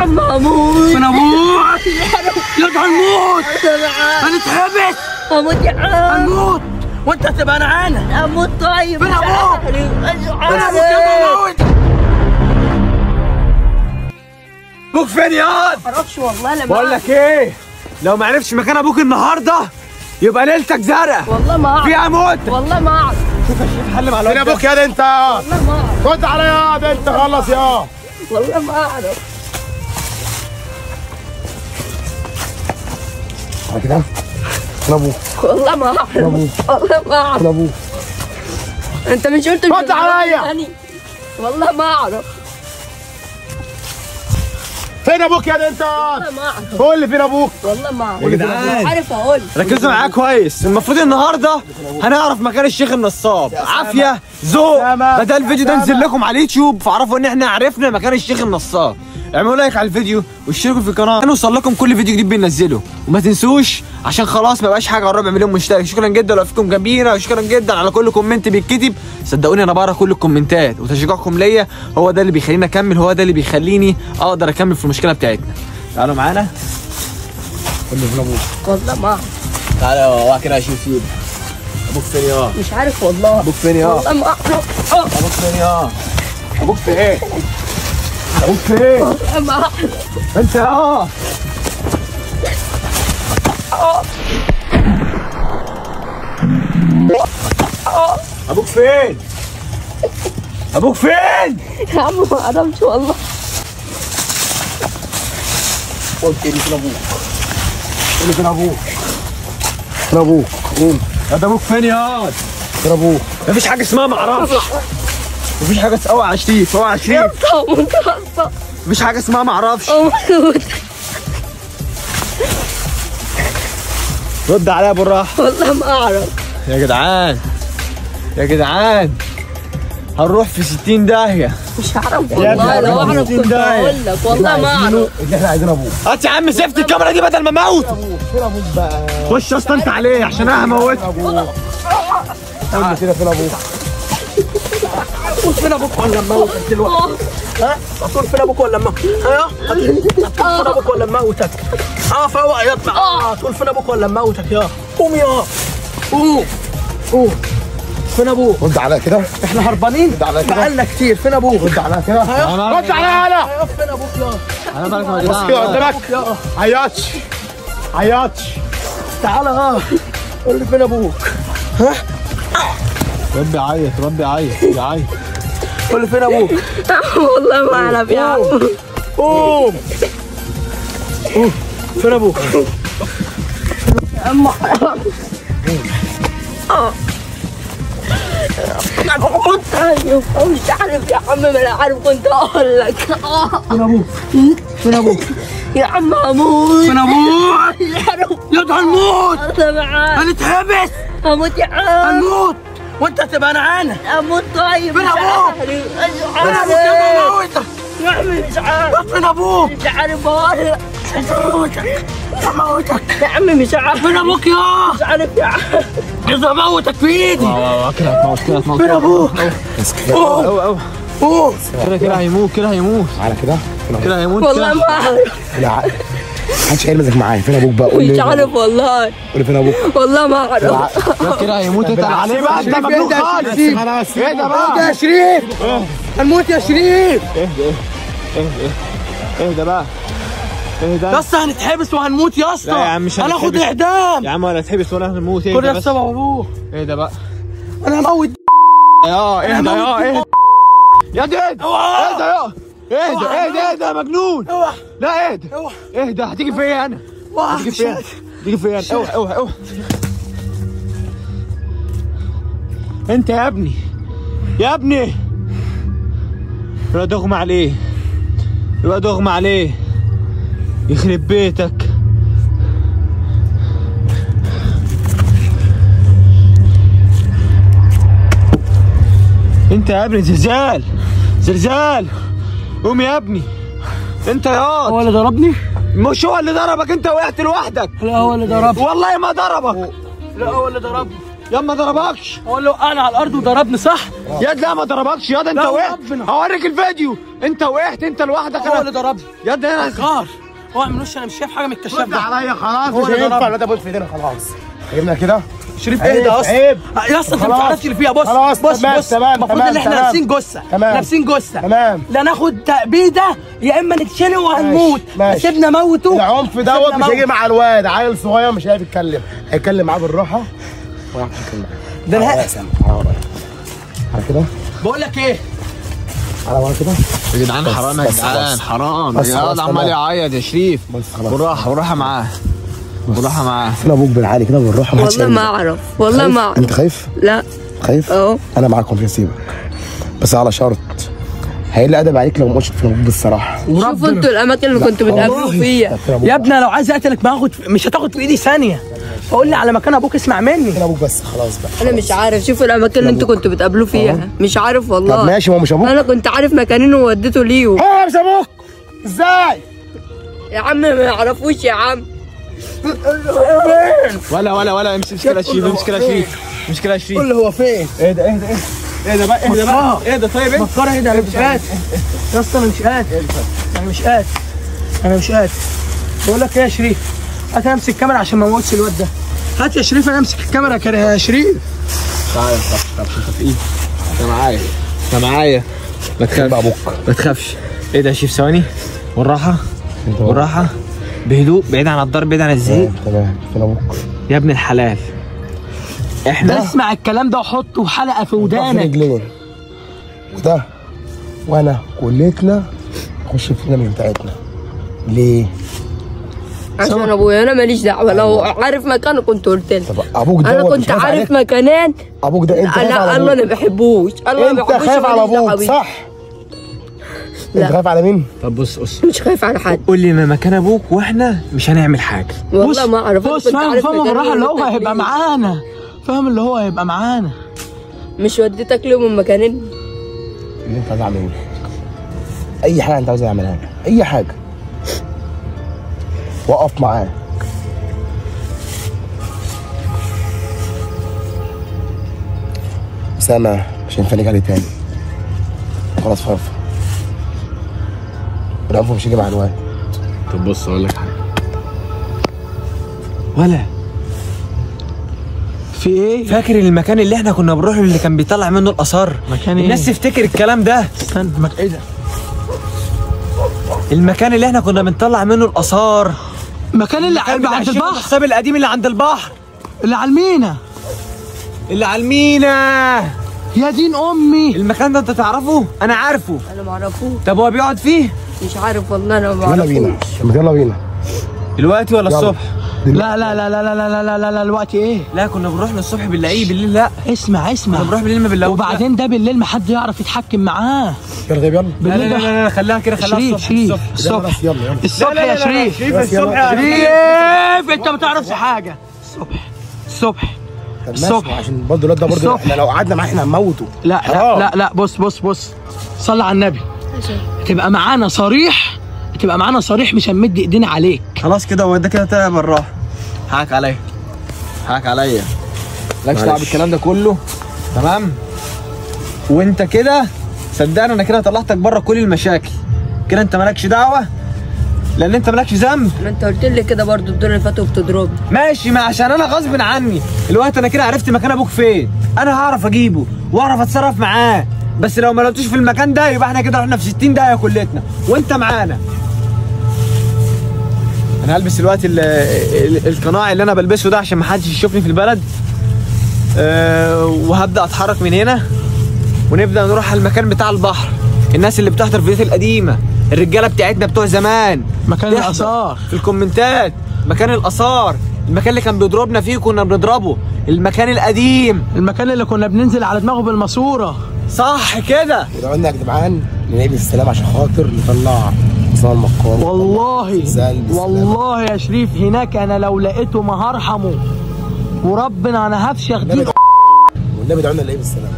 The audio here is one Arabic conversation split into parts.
عم هموت أنا أموت. يا هنموت هنتحبس هموت يا عم هنموت وأنت هتبقى معانا هموت طيب. فين أنا عارف أبوك يا أبوك فين يا واد؟ معرفش والله لا بقول لك إيه؟ لو ما عرفتش مكان أبوك النهارده يبقى ليلتك زرقاء والله ما أعرف. فيها موت. والله ما أعرف. شوف يا شريف حل مع فين الواد ده. أبوك يا ده انت والله ما أعرف. خد على يا ده انت خلص يا. والله ما أعرف. كده. فين أبوك والله ما أعرف. والله ما أعرف. أبوك أنت مش قلت رد عليا. هتغني؟ والله ما أعرف. فين أبوك يا ده انت والله ما أعرف. قول لي فين أبوك. والله ما أعرف. يا جدعان. عارف أقول. ركزوا معايا كويس. المفروض النهارده هنعرف مكان الشيخ النصاب. عافية ذوق. بدل الفيديو ده سما. ينزل لكم على اليوتيوب فاعرفوا إن إحنا عرفنا مكان الشيخ النصاب. اعملوا like على الفيديو واشتركوا في القناة. عشان يوصل لكم كل فيديو جديد بننزله وما تنسوش عشان خلاص ما بقاش حاجة على ربع مليون مشترك. شكرا جدا لو فيكم جميله وشكرا جدا على كل comment بيتكتب. صدقوني أنا بقرأ كل الكومنتات. وتشجيعكم ليا. هو ده اللي بيخليني أكمل. هو ده اللي بيخليني أقدر أكمل في المشكلة بتاعتنا. تعالوا معانا. لي فين أبوك والله ما تعالى يا كده يا شيف أبوك فين يا مش عارف والله. أبوك فين يا والله ما أبوك فين يا أبوك فين؟ أبوك اعرف أنت آه. أبوك فين؟ أبوك فين؟ يا عم ما أعرفش والله. قلت لي فين أبوك؟ قول فين أبوك؟ فين أبوك. قول. يا ده أبوك فين يا فين أبوك. مفيش حاجة اسمها ما أعرفش مفيش حاجة اسمها اوعى يا شريف اوعى يا شريف. مفيش حاجة اسمها ما أعرفش. هموت رد عليا بالراحة. والله ما أعرف. يا جدعان يا جدعان. هنروح في 60 داهية. مش هعرف والله لو أعرف كنت هقول لك والله ما أعرف. اللي إحنا عايزين أبوك هات يا عم سيفت الكاميرا دي بدل ما أموت. فين أبوك بقى خش أصلا انت عليه عشان أنا هموتك. قول لي كده فين أبوك هتقول فين أبوك ولا موتك دلوقتي ها؟ هتقول فين أبوك ولا موتك ها؟ هتقول فين أبوك ولا موتك آه فوق يطلع آه هتقول فين أبوك ولا موتك يا قوم يا. قوم. قوم. فين أبوك رد عليا كده. إحنا هربانين. رد عليا كده. بقالنا كتير. فين أبوك رد عليا كده. ها؟ رد عليا يلا يا فين أبوك يا. أنا يا. بص جدعان كده قدامك يا. عيطش عيطش تعالى ها. قول لي فين أبوك ربي عيط ربي عيط يعيط قول لي فين أبوك؟ والله ما أعرف يا عم قوم قوم فين أبوك؟ اما أيوه مش عارف يا عم ما أنا عارف كنت أقول لك فين أبوك؟ فين أبوك؟ يا عم هموت فين أبوك؟ مش عارف يا هنموت أنا معاك. هنتحبس هموت يا عم. هنموت. وانت هتبقى معانا هموت طيب. فين مش فين أبوك يا عارف موتك يا عم مش عارف. فين أبوك. مش عارف أقول لك موتك. موتك. يا عم مش عارف. فين أبوك يا. مش عارف يا عم إذا موتك في إيدي. كده هتموت كده هتموت فين أبوك. قوم أو كده كده هيموت كده هيموت على كده أبوك كده هيموت والله ما اعرف لا محدش هيلمسك معايا فين أبوك بقى قول مش عارف والله قول لي فين أبوك والله ما اعرف ده كده هيموت انت عليه بقى انت مجنون خالص إيه ده بقى يا شريف هنموت يا شريف اهدى بقى اهدى يا اسطى هنتحبس وهنموت يا اسطى لا يا عم مش هناخد. اعدام يا عم ولا تحبس ولا هنموت كل اهدى ده بس بسبب ابوه اهدى بقى أنا هموت يا اهدى يا اهدى يا دي اهدى. اهدى يا. اهدى اهدى اهدى يا مجنون. اوعى لا اهدى. اوعى اهدى هتيجي فيا أنا؟ هتيجي فيا. هتيجي فيا أنا اوعى اوعى اوعى انت يا ابني يا ابني. الواد اغمى عليه. الواد اغمى عليه. يخرب بيتك. انت يا ابني زلزال زلزال. قوم يا ابني. انت يا هو اللي ضربني؟ مش هو اللي ضربك انت وقعت لوحدك. لا هو اللي ضربني. والله ما ضربك. لا هو اللي ضربني. يا ما ضربكش. أقول له أنا على الأرض وضربني صح؟ يا لا ما ضربكش. يا ده انت وقعت. هوريك الفيديو. انت وقعت انت لوحدك. هو اللي ضربني. يا ده أنا غار هو من وش أنا مش شايف حاجة من الكشاف ده. عليا خلاص. هو مش اللي هينفع. الواد ابوس في ايدينا خلاص. جبنا كده. شريف اهدى يا اسطى عيب. يا اسطى أنت ما. تعرفش اللي فيها بص خلاص، بص تمام، بص تمام، المفروض إن إحنا. لابسين جثة تمام. لابسين جثة تمام. لا ناخد تأبيدة يا إما نتشنق وهنموت. سيبنا موته العنف دوت مش. هيجي مع الواد عيل صغير مش هيعرف يتكلم هيتكلم معاه بالراحة ويعرف يتكلم معاه ده سامي على كده بقول لك إيه على ورا كده يا جدعان بس، حرام يا بس، جدعان بس. حرام بس، يا عمال. يعيط يا شريف بالراحة بالراحة معاه بالراحه معاه فين أبوك بالعالي كده حدش والله ما. أعرف. والله؟ ما أعرف. أنت خايف؟ لا. خايف؟ أهو. أنا معاكم مش هسيبك بس على شرط. هيقل أدب عليك لو ما قلتش أبوك بالصراحه شوفوا أنتوا الأماكن اللي كنتوا بتقابلوا فيها. يا ابني لو عايز أقتلك ما هاخد مش هتاخد في إيدي ثانية. فقول لي على مكان أبوك اسمع مني. فين أبوك بس خلاص بقى. أنا مش عارف. شوفوا الأماكن اللي أنتوا كنتوا بتقابلوا فيها. مش عارف طب والله ماشي ما هو مش أبوك؟ أنا كنت عارف مكانين ووديته ليهم. ها مش أبوك. إزاي؟ يا عم ما يعرفوش يا عم. ولا ولا ولا امسك امسك كده شريف امسك شريف امسك شريف قول هو فين؟ إيه ده إيه ده إيه ده. بقى إيه ده بقى؟ إيه ده طيب انت مسكره إيه ده؟ أنا مش قادر. يا اسطى أنا مش قادر. أنا مش قادر. أنا مش قادر. بقول لك إيه يا شريف؟ هات امسك الكاميرا عشان ما اموتش الواد ده. هات يا شريف أنا امسك الكاميرا كده يا شريف. تعالى ما تخافش انت في ايدي انت معايا. انت معايا. ما تخافش ما تخافش. إيه ده يا شريف؟ ثواني. والراحة. والراحة. بهدوء بعيد عن الضرب بعيد عن الزعيق تمام فين أبوك يا ابن الحلال. إحنا اسمع الكلام ده وحطه حلقه في ودانك. رجلين وده وأنا كلتنا نخش مش بتاعتنا. ليه؟ عشان أبويا أنا ماليش دعوة. لو عارف مكانه كنت قلت له طب أبوك ده أنا كنت عارف؟ مكانين أبوك ده أنت لا الله أنا بحبوش. الله ما أنت بحبوش خايف على أبوك. صح؟ لا. انت خايف على مين؟ طب بص بص. مش خايف على حد. قول لي ما مكان أبوك وإحنا مش هنعمل حاجة. والله ما أعرف. بص فاهم فاهم بالراحه اللي هو هيبقى. معانا. فاهم اللي هو هيبقى معانا. مش وديتك ليهم من مكانين؟ اللي أنت عايز أعمله. أي حاجة أنت عايز أعملها. أي حاجة. وقف معاه. سامع مش هينفع نيجي عليه تاني. خلاص فرفة العنف مش هيجي مع الواد طب بص أقول لك حاجة. ولا. في إيه؟ فاكر المكان اللي إحنا كنا بنروح له اللي كان بيطلع منه الآثار؟ مكان إيه؟ الناس تفتكر الكلام ده. استنى. مك... إيه ده؟ المكان اللي إحنا كنا بنطلع منه الآثار. مكان اللي كان اللي عند البحر. النصاب القديم اللي عند البحر. اللي على المينا. اللي على المينا. يا دين أمي. المكان ده أنت تعرفه؟ أنا عارفه. أنا ما أعرفوش. طب هو بيقعد فيه؟ مش عارف والله أنا ما يلا بينا يلا بينا دلوقتي ولا. الصبح لا لا لا لا لا لا لا لا لا لا الوقت إيه؟ لا كنا بنروح له الصبح بنلاقيه بالليل لا اسمع اسمع كنا بنروح بالليل ما بنلاقوش وبعدين ده بالليل ما حد يعرف يتحكم معاه يلا غيب يلا لا بالليل لا لا, ده لا, لا خليها كده خليها شريف الصبح شريف الصبح الصبح يلا يلا الصبح يا شريف شريف الصبح شريف انت ما تعرفش حاجة الصبح الصبح الصبح. عشان برضه الواد ده برضه. إحنا لو قعدنا معاه إحنا هنموته لا. لا لا بص بص بص صلي على النبي تبقى معانا صريح تبقى معانا صريح مش هنمد ايدينا عليك. خلاص كده هو ده كده طلع بالراحة. حقك عليا. حقك عليا. مالكش دعوة. بالكلام ده كله. تمام؟ وانت كده صدقني أنا كده طلعتك بره كل المشاكل. كده انت مالكش دعوة؟ لأن انت مالكش ذنب. ما انت قلت لي كده برضو الدور اللي فات وبتضربني ماشي ما عشان أنا غصب عني. الوقت أنا كده عرفت مكان أبوك فين. أنا هعرف اجيبه واعرف اتصرف معاه. بس لو ما لقيتوش في المكان ده يبقى إحنا كده رحنا في 60 داهيه كلتنا وانت معانا. أنا هلبس ال- القناع اللي أنا بلبسه ده عشان ما حدش يشوفني في البلد. أه وهبدأ أتحرك من هنا. ونبدأ نروح على المكان بتاع البحر. الناس اللي بتحضر فيديوهات القديمة. الرجالة بتاعتنا بتوع زمان. مكان تحضر الآثار. في الكومنتات. مكان الآثار. المكان اللي كان بيضربنا فيه كنا بنضربه. المكان القديم. المكان اللي كنا بننزل على دماغه بالماسورة. صح كده. ولو قلنا يا جدعان ننادي السلام عشان خاطر نطلع عصام المقام والله. والله يا شريف هناك أنا لو لقيته ما هرحمه. وربنا أنا هفشخ دي. والنبي دعونا نلاقيه بالسلامة؟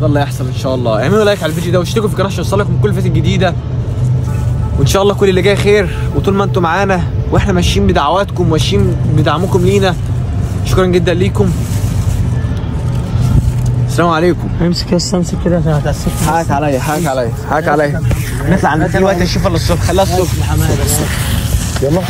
ده اللي هيحصل إن شاء الله. اعملوا لايك على الفيديو ده واشتركوا في القناه عشان يوصلكم كل فيديو جديده وإن شاء الله كل اللي جاي خير. وطول ما أنتم معانا وإحنا ماشيين بدعواتكم وماشيين بدعمكم لينا. شكرا جدا ليكم. السلام عليكم. امسك يا اسطى امسك كده عشان هتأسف حاك عليا حاك عليا حاك عليا نطلع عند دلوقتي نشوف الا الصبح. خليها الصبح. يلا.